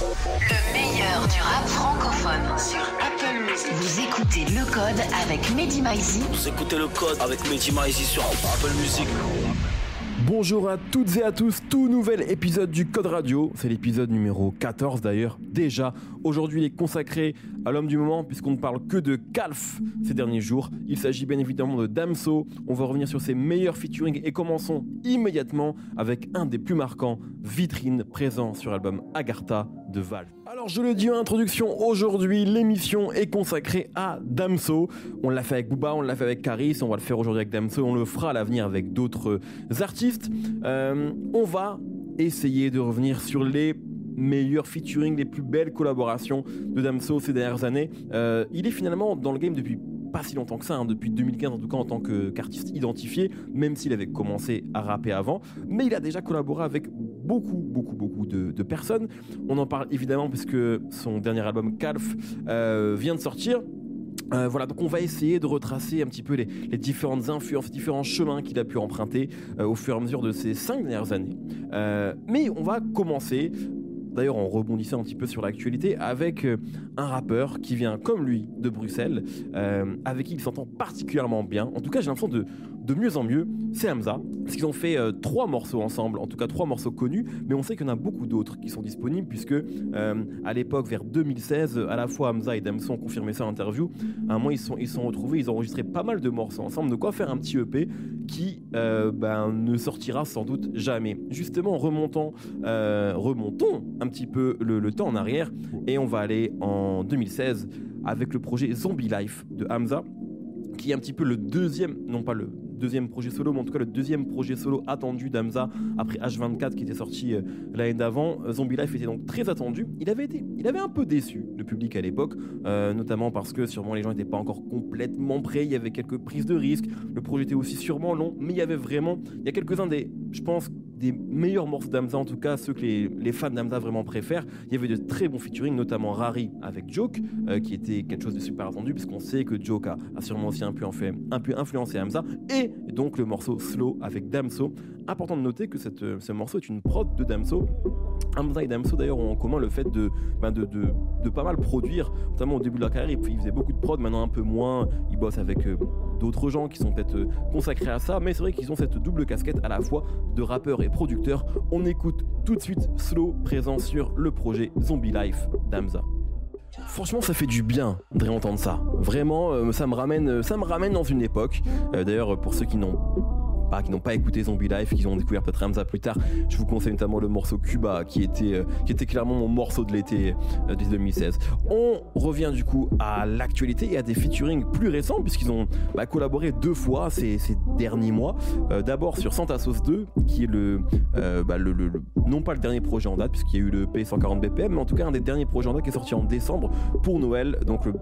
Le meilleur du rap francophone sur Apple Music. Vous écoutez Le Code avec Mehdi. Vous écoutez Le Code avec Mehdi sur Apple Music. Bonjour à toutes et à tous, tout nouvel épisode du Code Radio. C'est l'épisode numéro 14 d'ailleurs. Déjà, aujourd'hui il est consacré à l'homme du moment puisqu'on ne parle que de Calf ces derniers jours. Il s'agit bien évidemment de Damso. On va revenir sur ses meilleurs featuring et commençons immédiatement avec un des plus marquants, Vitrine, présent sur l'album Agartha de Val. Alors je le dis en introduction, aujourd'hui l'émission est consacrée à Damso. On l'a fait avec Booba, on l'a fait avec Caris, on va le faire aujourd'hui avec Damso, on le fera à l'avenir avec d'autres artistes. Euh, on va essayer de revenir sur les meilleurs featuring, les plus belles collaborations de Damso ces dernières années. Euh, il est finalement dans le game depuis pas si longtemps que ça, hein, depuis 2015 en tout cas en tant qu'artiste identifié, même s'il avait commencé à rapper avant, mais il a déjà collaboré avec beaucoup, beaucoup, beaucoup de, personnes. On en parle évidemment puisque son dernier album Calf euh, vient de sortir. Euh, voilà, donc on va essayer de retracer un petit peu les, différentes influences, différents chemins qu'il a pu emprunter euh, au fur et à mesure de ces cinq dernières années. mais on va commencer d'ailleurs en rebondissant un petit peu sur l'actualité, avec un rappeur qui vient comme lui de Bruxelles, avec qui il s'entend particulièrement bien. En tout cas, j'ai l'impression de, de mieux en mieux, c'est Hamza. Parce qu'ils ont fait euh, trois morceaux ensemble, en tout cas trois morceaux connus, mais on sait qu'il y en a beaucoup d'autres qui sont disponibles, puisque euh, à l'époque, vers 2016, à la fois Hamza et Damson ont confirmé ça en interview. À un moment, ils sont, retrouvés, ils ont enregistré pas mal de morceaux ensemble, de quoi faire un petit EP qui euh, ben, ne sortira sans doute jamais. Justement, remontons, remontons un petit peu le, le temps en arrière, et on va aller en 2016 avec le projet Zombie Life de Hamza qui est un petit peu le deuxième, non pas le deuxième projet solo, mais en tout cas le deuxième projet solo attendu d'Amza après H24 qui était sorti euh, l'année d'avant. Euh, Zombie Life était donc très attendu. Il avait été, il avait un peu déçu le public à l'époque, euh, notamment parce que sûrement les gens n'étaient pas encore complètement prêts. Il y avait quelques prises de risques. Le projet était aussi sûrement long, mais il y avait vraiment, il y a quelques-uns des, je pense des meilleurs morceaux d'Amza, en tout cas ceux que les, fans d'Amza vraiment préfèrent. Il y avait de très bons featuring, notamment Rari avec Joke, qui était quelque chose de super attendu, puisqu'on sait que Joke a, sûrement aussi un peu, influencé Hamza. Et donc le morceau Slow avec Damso. Important de noter que euh, ce morceau est une prod de Damso. Hamza et Damso d'ailleurs ont en commun le fait de, ben pas mal produire, notamment au début de leur carrière, ils faisaient beaucoup de prod, maintenant un peu moins, ils bossent avec euh, d'autres gens qui sont peut-être euh, consacrés à ça, mais c'est vrai qu'ils ont cette double casquette à la fois de rappeur et producteur. On écoute tout de suite Slow présent sur le projet Zombie Life d'Amza. Franchement, ça fait du bien de réentendre ça. Vraiment, euh, ça me ramène, euh, ça me ramène dans une époque. D'ailleurs, pour ceux qui n'ont qui n'ont pas écouté Zombie Life, qui ont découvert peut-être Ramza plus tard, je vous conseille notamment le morceau Cuba, qui était, euh, qui était clairement mon morceau de l'été euh, de 2016. On revient du coup à l'actualité et à des featuring plus récents, puisqu'ils ont bah, collaboré deux fois ces, derniers mois. Euh, d'abord sur Santa Sauce 2, qui est bah, le, le, non pas le dernier projet en date, puisqu'il y a eu le P140 BPM, mais en tout cas un des derniers projets en date qui est sorti en décembre pour Noël, donc le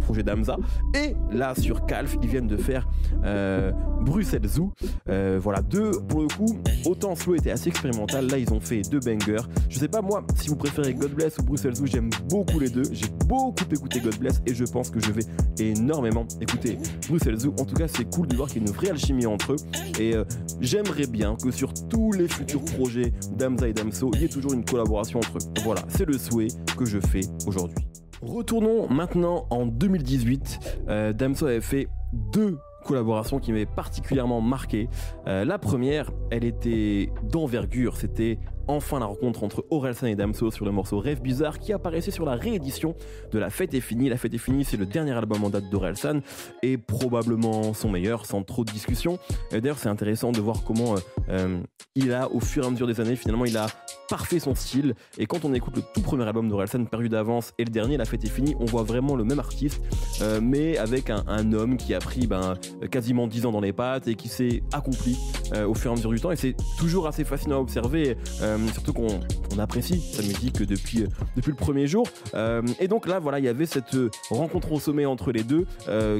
projet d'Amza. Et là, sur Calf, ils viennent de faire euh, Bruxelles Zoo. Euh, voilà, deux, pour le coup, autant Slow était assez expérimental, là, ils ont fait deux bangers. Je sais pas, moi, si vous préférez God Bless ou Bruxelles Zoo, j'aime beaucoup les deux. J'ai beaucoup écouté God Bless et je pense que je vais énormément écouter Bruxelles Zoo. En tout cas, c'est cool de voir qu'il y a une vraie alchimie entre eux. Et euh, j'aimerais bien que sur tous les futurs projets d'Amza et Damso, il y ait toujours une collaboration entre eux. Voilà, c'est le souhait que je fais aujourd'hui. Retournons maintenant en 2018. Euh, Damso avait fait deux collaborations qui m'avaient particulièrement marqué. Euh, la première, elle était d'envergure. C'était enfin la rencontre entre Orelsan et Damso sur le morceau Rêve Bizarre qui apparaissait sur la réédition de La Fête est finie. La Fête est finie, c'est le dernier album en date d'Orelsan et probablement son meilleur, sans trop de discussion. D'ailleurs, c'est intéressant de voir comment euh, il a, au fur et à mesure des années, finalement, il a parfait son style. Et quand on écoute le tout premier album d'Orelsan, Perdu d'avance, et le dernier, La Fête est finie, on voit vraiment le même artiste, euh, mais avec un, homme qui a pris ben, quasiment 10 ans dans les pattes et qui s'est accompli euh, au fur et à mesure du temps. Et c'est toujours assez fascinant à observer. Euh, surtout qu'on apprécie sa musique depuis, euh, depuis le premier jour. Euh, et donc là, voilà, il y avait cette rencontre au sommet entre les deux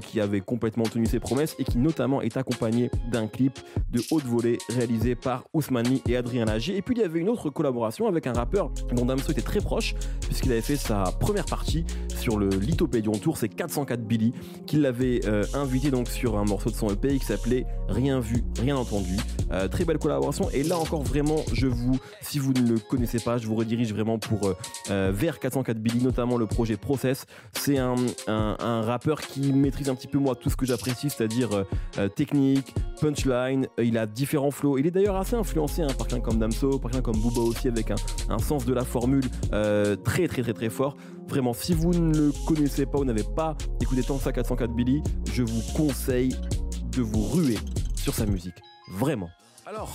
qui avait complètement tenu ses promesses et qui notamment est accompagnée d'un clip de haute volée réalisé par Ousmani et Adrien Lagier. Et puis il y avait une autre collaboration avec un rappeur dont Damso était très proche puisqu'il avait fait sa première partie sur le Lithopédion Tour, c'est 404 Billy, qui l'avait invité donc sur un morceau de son EP qui s'appelait Rien vu, rien entendu. très belle collaboration et là encore vraiment, je vous si vous ne le connaissez pas, je vous redirige vraiment pour vers 404 Billy, notamment le projet Process. C'est un, rappeur qui maîtrise un petit peu moi tout ce que j'apprécie, c'est-à-dire technique, punchline. il a différents flows. Il est d'ailleurs assez influencé hein, par quelqu'un comme Damso, par quelqu'un comme Booba aussi, avec un, sens de la formule très très très très fort. Vraiment, si vous ne le connaissez pas, vous n'avez pas écouté tant ça 404 Billy, je vous conseille de vous ruer sur sa musique. Vraiment. Alors,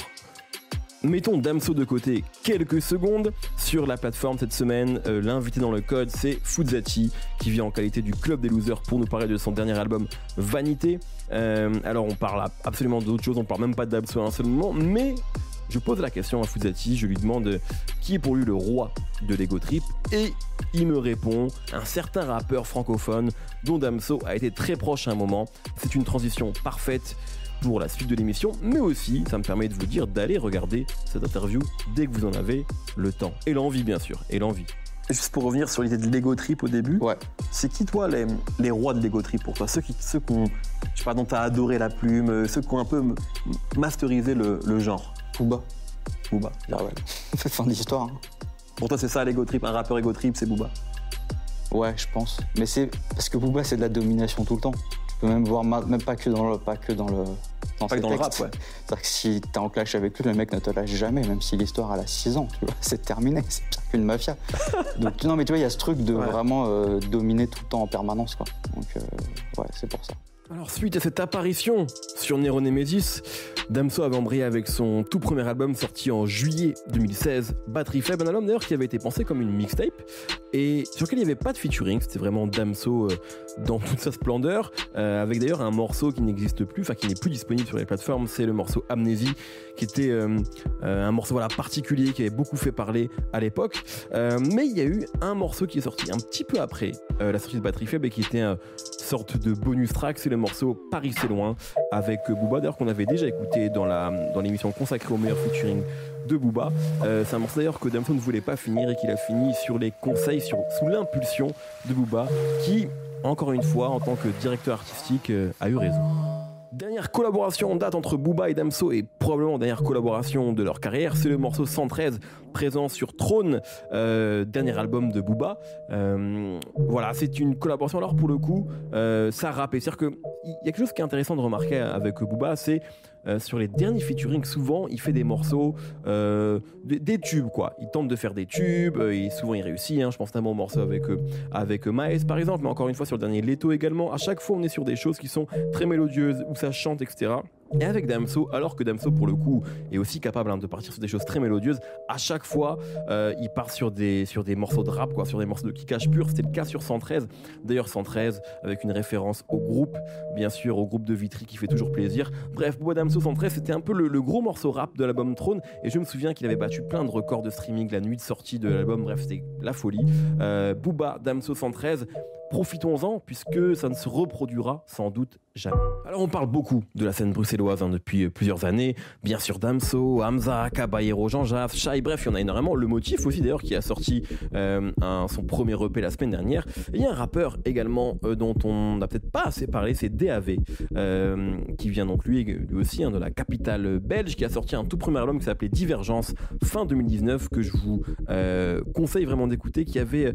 mettons Damso de côté quelques secondes. Sur la plateforme cette semaine, euh, l'invité dans le code, c'est Fuzati, qui vient en qualité du Club des Losers pour nous parler de son dernier album Vanité. Euh, alors, on parle absolument d'autres choses, on parle même pas de Damso à un seul moment, mais je pose la question à Fuzati, je lui demande qui est pour lui le roi de l'ego trip? Et il me répond un certain rappeur francophone dont Damso a été très proche à un moment. C'est une transition parfaite pour la suite de l'émission, mais aussi ça me permet de vous dire d'aller regarder cette interview dès que vous en avez le temps et l'envie bien sûr et l'envie. Juste pour revenir sur l'idée de l'ego trip au début, ouais. c'est qui toi les, les rois de l'ego trip pour toi? Ceux qui, ceux qu'on, je sais pas, dont t'as adoré la plume, ceux qui ont un peu masterisé le, le genre? Booba. Booba. Ah ouais. fin d'histoire. Hein. Pour toi, c'est ça l'ego trip, un rappeur ego trip, c'est Booba? Ouais, je pense. Mais c'est parce que Booba, c'est de la domination tout le temps. Peux même voir, même pas que dans le, pas que dans le, dans pas que dans le rap, ouais. C'est-à-dire que si t'es en clash avec lui, le mec ne te lâche jamais, même si l'histoire elle a 6 ans, tu vois, c'est terminé, c'est pire qu'une mafia. Donc non, mais tu vois, il y a ce truc de vraiment euh, dominer tout le temps en permanence, quoi. Donc euh, ouais, c'est pour ça. Alors suite à cette apparition sur Nero Nemesis, Damso avait embrayé avec son tout premier album sorti en juillet 2016, Batterie Faible, un album d'ailleurs qui avait été pensé comme une mixtape et sur lequel il n'y avait pas de featuring, c'était vraiment Damso euh, dans toute sa splendeur, euh, avec d'ailleurs un morceau qui n'existe plus, enfin qui n'est plus disponible sur les plateformes, c'est le morceau Amnésie, qui était euh, un morceau voilà, particulier qui avait beaucoup fait parler à l'époque, mais il y a eu un morceau qui est sorti un petit peu après la sortie de Batterie Faible et qui était sorte de bonus track, c'est le morceau Paris c'est loin avec Booba, d'ailleurs qu'on avait déjà écouté dans l'émission consacrée au meilleur featuring de Booba. Euh, c'est un morceau d'ailleurs que Damso ne voulait pas finir et qu'il a fini sur les conseils, sous l'impulsion de Booba, qui, encore une fois, en tant que directeur artistique, euh, a eu raison. Dernière collaboration en date entre Booba et Damso et probablement dernière collaboration de leur carrière, c'est le morceau 113 présent sur Trône, euh, dernier album de Booba. Euh, voilà, c'est une collaboration alors pour le coup, euh, ça rappe. C'est-à-dire qu'il y a quelque chose qui est intéressant de remarquer avec Booba, c'est euh, sur les derniers featuring, souvent, il fait des morceaux, euh, des, tubes, quoi. Il tente de faire des tubes, euh, souvent il réussit. Hein. Je pense notamment au morceau avec, avec Maes, par exemple, mais encore une fois, sur le dernier Leto également. À chaque fois, on est sur des choses qui sont très mélodieuses, où ça chante, etc. Et avec Damso, alors que Damso pour le coup est aussi capable hein, de partir sur des choses très mélodieuses, à chaque fois euh, il part sur des, morceaux de rap, quoi, sur des morceaux de kickage pur. C'était le cas sur 113. D'ailleurs 113 avec une référence au groupe, bien sûr au groupe de Vitry qui fait toujours plaisir. Bref, Bois Damso 113 c'était un peu le, gros morceau rap de l'album Throne et je me souviens qu'il avait battu plein de records de streaming la nuit de sortie de l'album. Bref, c'était la folie. Euh, Booba Damso 113 profitons-en puisque ça ne se reproduira sans doute Alors on parle beaucoup de la scène bruxelloise hein, depuis plusieurs années, bien sûr Damso, Hamza, Caballero, Jean Jaff, Shai, bref il y en a énormément. Le motif aussi d'ailleurs qui a sorti euh, son premier EP la semaine dernière. il y a un rappeur également euh, dont on n'a peut-être pas assez parlé, c'est DAV, euh, qui vient donc lui, aussi hein, de la capitale belge, qui a sorti un tout premier album qui s'appelait Divergence fin 2019 que je vous conseille vraiment d'écouter, qui avait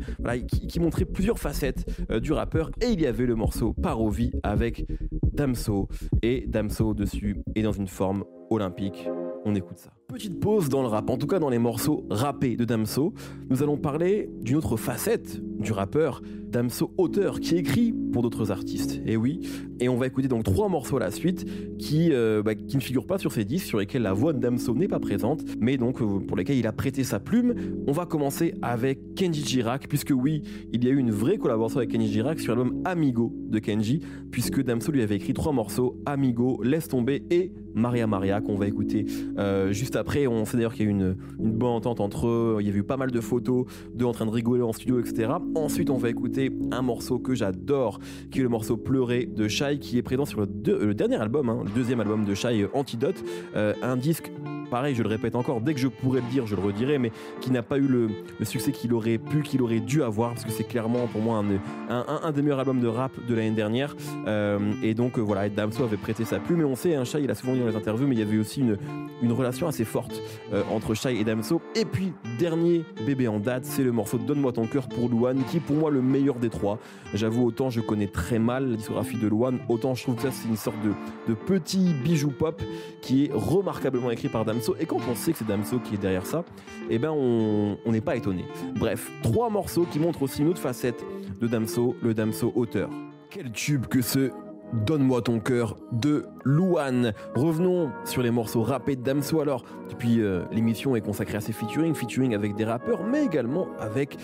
qui montrait plusieurs facettes euh, du rappeur et il y avait le morceau Parovi avec Damso et Damso dessus est dans une forme olympique. On écoute ça. Petite pause dans le rap, en tout cas dans les morceaux rappés de Damso. Nous allons parler d'une autre facette du rappeur, Damso auteur, qui écrit pour d'autres artistes. Et oui, et on va écouter donc trois morceaux à la suite qui, euh, bah, ne figurent pas sur ces disques, sur lesquels la voix de Damso n'est pas présente, mais donc euh, pour lesquels il a prêté sa plume. On va commencer avec Kenji Girac, puisque oui, il y a eu une vraie collaboration avec Kenji Girac sur l'album Amigo de Kenji, puisque Damso lui avait écrit trois morceaux, Amigo, Laisse tomber et Maria Maria, qu'on va écouter euh, juste après. On sait d'ailleurs qu'il y a eu une, une bonne entente entre eux, il y a eu pas mal de photos d'eux en train de rigoler en studio, etc. Ensuite, on va écouter un morceau que j'adore, qui est le morceau Pleurer de Shai, qui est présent sur le, dernier album, hein, le deuxième album de Shai, Antidote, euh, un disque pareil, je le répète encore, dès que je pourrais le dire, je le redirai, mais qui n'a pas eu le, succès qu'il aurait pu, qu'il aurait dû avoir, parce que c'est clairement pour moi un, des meilleurs albums de rap de l'année dernière. Euh, et donc euh, voilà, Damso avait prêté sa plume, mais on sait, hein, Shai, il a souvent dit dans les interviews, mais il y avait aussi une, relation assez forte euh, entre Shai et Damso. Et puis, dernier bébé en date, c'est le morceau Donne-moi ton cœur pour Louane, qui pour moi le meilleur des trois. J'avoue, autant je connais très mal la discographie de Louane, autant je trouve que ça c'est une sorte de, de petit bijou pop qui est remarquablement écrit par Damso. Et quand on sait que c'est Damso qui est derrière ça, eh ben on n'est pas étonné. Bref, trois morceaux qui montrent aussi une autre facette de Damso, le Damso auteur. Quel tube que ce Donne-moi ton cœur de Louane. Revenons sur les morceaux rappés de Damso. Alors, depuis euh, l'émission est consacrée à ses featuring, featuring avec des rappeurs, mais également avec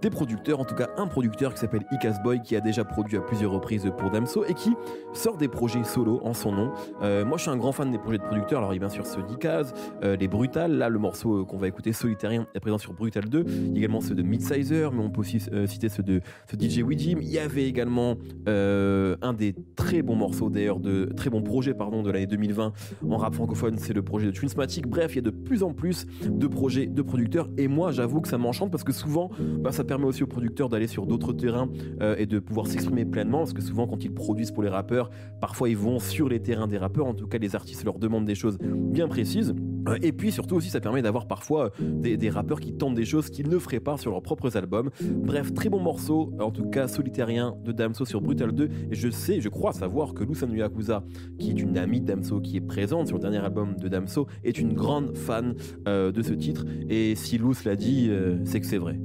des producteurs, en tout cas un producteur qui s'appelle Icas Boy qui a déjà produit à plusieurs reprises pour Damso et qui sort des projets solo en son nom. Euh, moi je suis un grand fan des projets de producteurs, alors il y a bien sûr ceux d'Icas, euh, les Brutal, là le morceau qu'on va écouter Solitairien est présent sur Brutal 2, il y a également ceux de Midsizer, mais on peut aussi euh, citer ceux de ce DJ Widjim, il y avait également un des très bons morceaux d'ailleurs, de très bons projets pardon de l'année 2020 en rap francophone, c'est le projet de Twinsmatic, bref il y a de plus en plus de projets de producteurs. Et moi j'avoue que ça m'enchante parce que souvent bah, ça permet aussi aux producteurs d'aller sur d'autres terrains euh, et de pouvoir s'exprimer pleinement, parce que souvent quand ils produisent pour les rappeurs, parfois ils vont sur les terrains des rappeurs, en tout cas les artistes leur demandent des choses bien précises. Euh, et puis surtout aussi ça permet d'avoir parfois euh, des, rappeurs qui tentent des choses qu'ils ne feraient pas sur leurs propres albums. Bref, très bon morceau, en tout cas solitairien de Damso sur Brutal 2. Et je sais, je crois savoir que Lucien Yakuza, qui est une amie de Damso, qui est présente sur le dernier album de Damso, est une grande fan de ce titre. Et si Luz l'a dit, c'est que c'est vrai.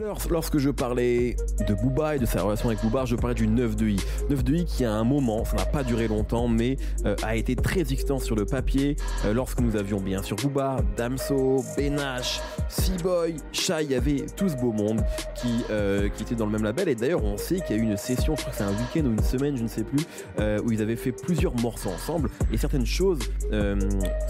L'heure, lorsque je parlais de Booba et de sa relation avec Booba, je parlais du 9 de I. 9 de I qui à un moment, ça n'a pas duré longtemps, mais euh, a été très existant sur le papier euh, lorsque nous avions bien sûr Booba, Damso, Benash, Seaboy, Shai, il y avait tout ce beau monde qui, euh, qui était dans le même label. Et d'ailleurs, on sait qu'il y a eu une session, je crois que c'est un week-end ou une semaine, je ne sais plus, où ils avaient fait plusieurs morceaux ensemble et certaines choses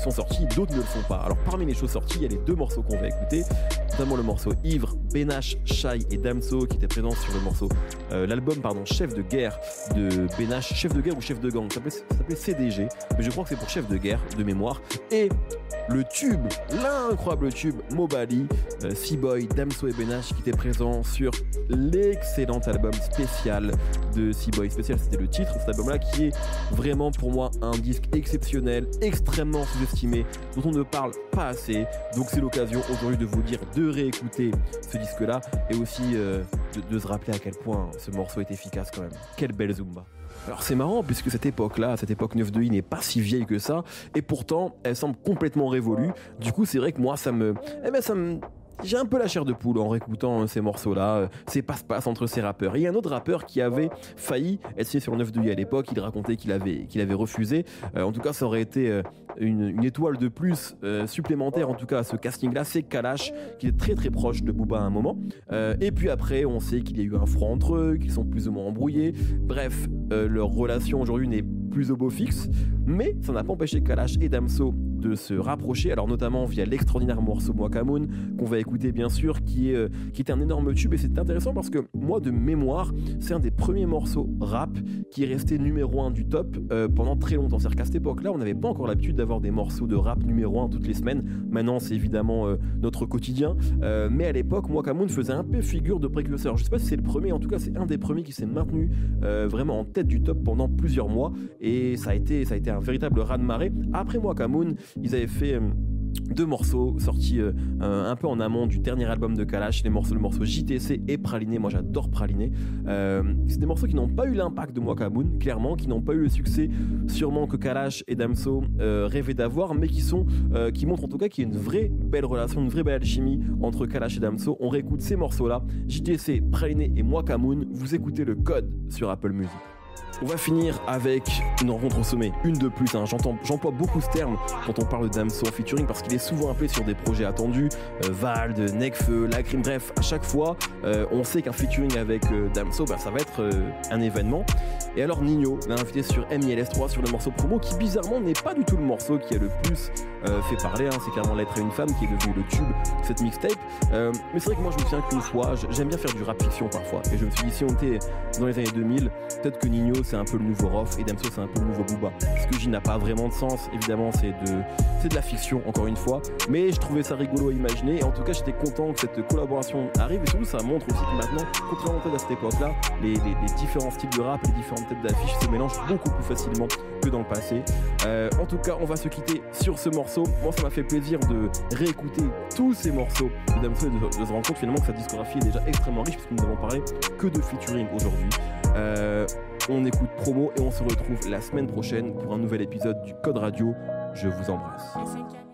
sont sorties, d'autres ne le sont pas. Alors parmi les choses sorties, il y a les deux morceaux qu'on va écouter, notamment le morceau Ivre, Benash Shai et Damso qui étaient présents sur le morceau, euh, l'album pardon, Chef de guerre de Benache, Chef de guerre ou Chef de gang, ça s'appelait CDG, mais je crois que c'est pour Chef de guerre de mémoire. Et le tube, l'incroyable tube Mobali, euh, Seaboy, Damso et Benache qui étaient présents sur l'excellent album spécial de Seaboy. Spécial, c'était le titre de cet album-là qui est vraiment pour moi un disque exceptionnel, extrêmement sous-estimé, dont on ne parle pas assez. Donc c'est l'occasion aujourd'hui de vous dire de réécouter ce disque-là et aussi euh, de, se rappeler à quel point ce morceau est efficace quand même. Quelle belle Zumba. Alors c'est marrant puisque cette époque-là, cette époque 9 de I n'est pas si vieille que ça et pourtant elle semble complètement révolue. Du coup c'est vrai que moi ça me, eh ben, ça me j'ai un peu la chair de poule en réécoutant ces morceaux-là, euh, ces passe-passe entre ces rappeurs. il y a un autre rappeur qui avait failli être sur le 9 de à l'époque, il racontait qu'il avait, avait refusé. Euh, en tout cas, ça aurait été euh, une, étoile de plus supplémentaire, en tout cas à ce casting-là, c'est Kalash, qui est très très proche de Booba à un moment. et puis après, on sait qu'il y a eu un froid entre eux, qu'ils sont plus ou moins embrouillés. Bref, leur relation aujourd'hui n'est plus au beau fixe, mais ça n'a pas empêché Kalash et Damso de se rapprocher, alors notamment via l'extraordinaire morceau Moakamoun, qu'on va écouter bien sûr, qui est, euh, qui est un énorme tube, et c'est intéressant parce que moi, de mémoire, c'est un des premiers morceaux rap qui est resté numéro 1 du top euh, pendant très longtemps. C'est-à-dire qu'à cette époque-là, on n'avait pas encore l'habitude d'avoir des morceaux de rap numéro 1 toutes les semaines. Maintenant, c'est évidemment euh, notre quotidien, mais à l'époque, Moakamoun faisait un peu figure de précurseur. Je sais pas si c'est le premier, en tout cas, c'est un des premiers qui s'est maintenu vraiment en tête du top pendant plusieurs mois, et ça a été, a été un véritable raz-de-marée. Après Moakamoun, ils avaient fait euh, deux morceaux sortis euh, un peu en amont du dernier album de Kalash, les morceaux, le morceau JTC et Praliné. Moi j'adore Praliné. Euh, c'est des morceaux qui n'ont pas eu l'impact de Mokamoun, clairement, qui n'ont pas eu le succès sûrement que Kalash et Damso rêvaient d'avoir, mais qui montrent en tout cas qu'il y a une vraie belle relation, une vraie belle alchimie entre Kalash et Damso. On réécoute ces morceaux-là, JTC, Praliné et Mokamoun. Vous écoutez le code sur Apple Music. On va finir avec une rencontre au sommet, une de plus. Hein. J'emploie beaucoup ce terme quand on parle de Damso en featuring parce qu'il est souvent appelé sur des projets attendus. Euh, Vald, Necfeu, Lacrim, bref, à chaque fois, euh, on sait qu'un featuring avec euh, Damso, bah, ça va être un événement. Et alors Nino l'a invité sur MILS3 sur le morceau promo qui bizarrement n'est pas du tout le morceau qui a le plus fait parler. Hein. C'est clairement L'être à une femme qui est devenu le tube, cette mixtape. mais c'est vrai que moi je me souviens qu'une fois, j'aime bien faire du rap fiction parfois. Et je me suis dit, si on était dans les années 2000, peut-être que Nino C'est un peu le nouveau Rof et Damso c'est un peu le nouveau Booba. Ce que dis n'a pas vraiment de sens, évidemment c'est de, c'est de la fiction encore une fois, mais je trouvais ça rigolo à imaginer et en tout cas j'étais content que cette collaboration arrive et surtout ça montre aussi que maintenant, contrairement à cette époque-là, les, les, différents styles de rap, les différentes têtes d'affiche se mélangent beaucoup plus facilement que dans le passé. Euh, en tout cas, on va se quitter sur ce morceau. Moi, ça m'a fait plaisir de réécouter tous ces morceaux de Damso et de, se rendre compte finalement que sa discographie est déjà extrêmement riche puisque nous n'avons parlé que de featuring aujourd'hui. Euh, on écoute promo et on se retrouve la semaine prochaine pour un nouvel épisode du Code Radio. Je vous embrasse.